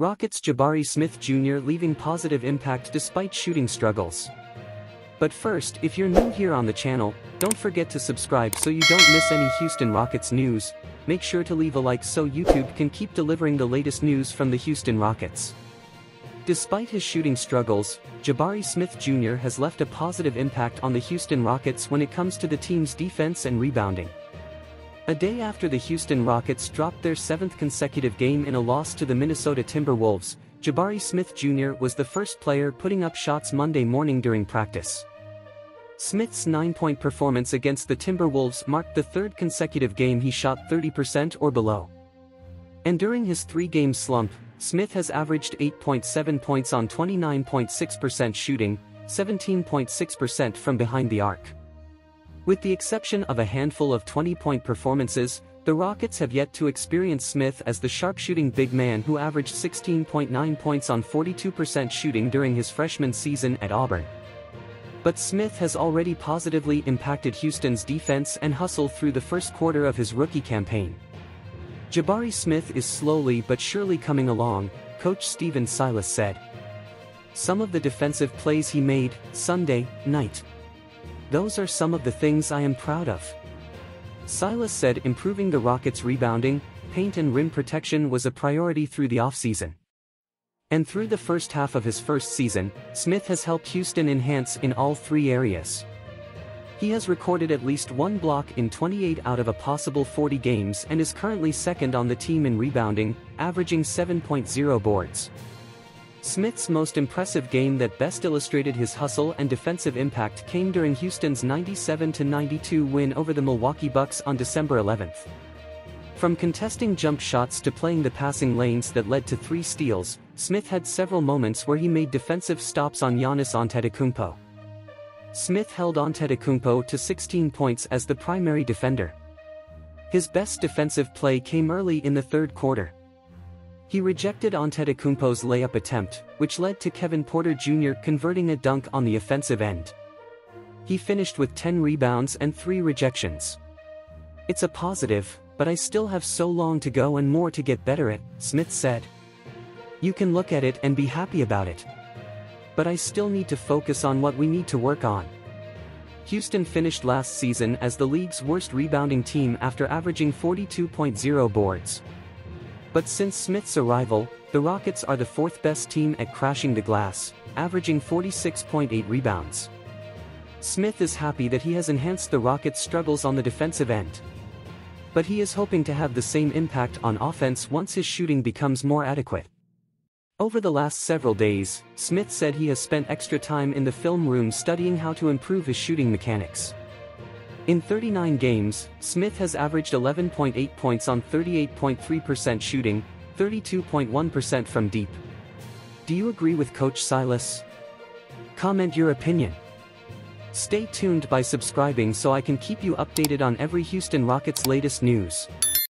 Rockets Jabari Smith Jr. leaving positive impact despite shooting struggles. But first, if you're new here on the channel, don't forget to subscribe so you don't miss any Houston Rockets news, make sure to leave a like so YouTube can keep delivering the latest news from the Houston Rockets. Despite his shooting struggles, Jabari Smith Jr. has left a positive impact on the Houston Rockets when it comes to the team's defense and rebounding. A day after the Houston Rockets dropped their seventh consecutive game in a loss to the Minnesota Timberwolves, Jabari Smith Jr. was the first player putting up shots Monday morning during practice. Smith's nine-point performance against the Timberwolves marked the third consecutive game he shot 30% or below. And during his three-game slump, Smith has averaged 8.7 points on 29.6% shooting, 17.6% from behind the arc. With the exception of a handful of 20-point performances, the Rockets have yet to experience Smith as the sharpshooting big man who averaged 16.9 points on 42% shooting during his freshman season at Auburn. But Smith has already positively impacted Houston's defense and hustle through the first quarter of his rookie campaign. Jabari Smith is slowly but surely coming along, coach Stephen Silas said. Some of the defensive plays he made, Sunday, night. Those are some of the things I am proud of. Silas said improving the Rockets' rebounding, paint and rim protection was a priority through the offseason. And through the first half of his first season, Smith has helped Houston enhance in all three areas. He has recorded at least one block in 28 out of a possible 40 games and is currently second on the team in rebounding, averaging 7.0 boards. Smith's most impressive game that best illustrated his hustle and defensive impact came during Houston's 97-92 win over the Milwaukee Bucks on December 11. From contesting jump shots to playing the passing lanes that led to three steals, Smith had several moments where he made defensive stops on Giannis Antetokounmpo. Smith held Antetokounmpo to 16 points as the primary defender. His best defensive play came early in the third quarter. He rejected Antetokounmpo's layup attempt, which led to Kevin Porter Jr. converting a dunk on the offensive end. He finished with 10 rebounds and 3 rejections. It's a positive, but I still have so long to go and more to get better at, Smith said. You can look at it and be happy about it. But I still need to focus on what we need to work on. Houston finished last season as the league's worst rebounding team after averaging 42.0 boards. But since Smith's arrival, the Rockets are the fourth best team at crashing the glass, averaging 46.8 rebounds. Smith is happy that he has enhanced the Rockets' struggles on the defensive end. But he is hoping to have the same impact on offense once his shooting becomes more adequate. Over the last several days, Smith said he has spent extra time in the film room studying how to improve his shooting mechanics. In 39 games, Smith has averaged 11.8 points on 38.3% shooting, 32.1% from deep. Do you agree with Coach Silas? Comment your opinion. Stay tuned by subscribing so I can keep you updated on every Houston Rockets latest news.